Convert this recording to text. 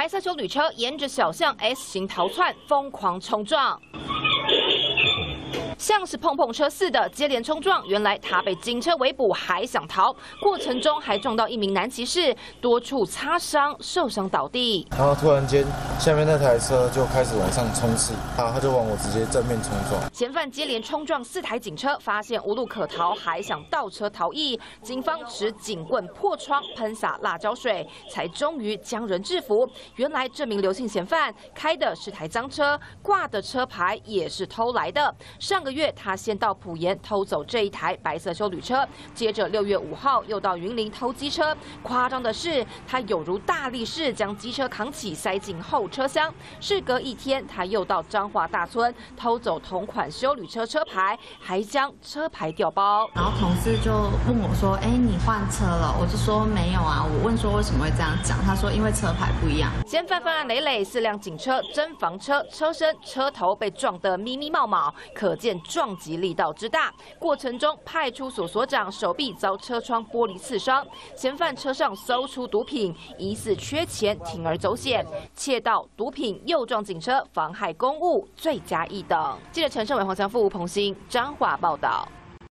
白色修旅车沿着小巷 S 型逃窜，疯狂冲撞。像是碰碰车似的接连冲撞，原来他被警车围捕，还想逃，过程中还撞到一名男骑士，多处擦伤，受伤倒地。然后突然间，下面那台车就开始往上冲刺，啊他就往我直接正面冲撞。嫌犯接连冲撞四台警车，发现无路可逃，还想倒车逃逸，警方持警棍破窗，喷洒辣椒水，才终于将人制服。原来这名刘姓嫌犯开的是台赃车，挂的车牌也是偷来的。上个。月，他先到普盐偷走这一台白色修旅车，接着六月五号又到云林偷机车。夸张的是，他有如大力士将机车扛起塞进后车厢。事隔一天，他又到彰化大村偷走同款修旅车车牌，还将车牌调包。然后同事就问我说：“哎，你换车了？”我就说：“没有啊。”我问说：“为什么会这样讲？”他说：“因为车牌不一样。”嫌犯犯案累累，四辆警车、真房车车身、车头被撞得密密冒冒，可见。撞击力道之大，过程中派出所所长手臂遭车窗玻璃刺伤，嫌犯车上搜出毒品，疑似缺钱铤而走险，窃盗毒品又撞警车，妨害公务，罪加一等。记者陈胜伟、黄强富、吴鹏新，彰化报道。